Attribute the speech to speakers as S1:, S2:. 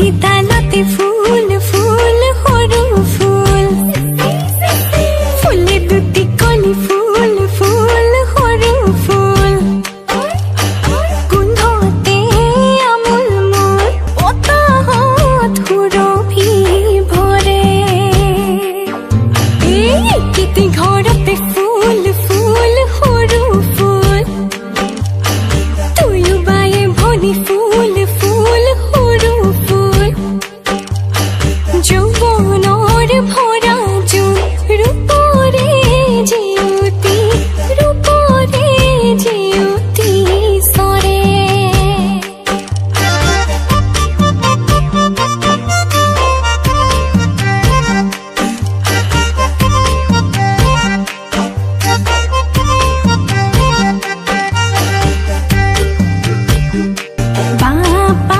S1: একেটি ফুল ফুল সৰু ফুল। ফুলে দুটি ফুল ফুল সৰু ফুল। গোন্ধতে আমোল মোৰ বতাহত সুৰভি ভৰে এই ফুল ফুল সৰু ফুল। তুয়ো বায়ে ভনী 把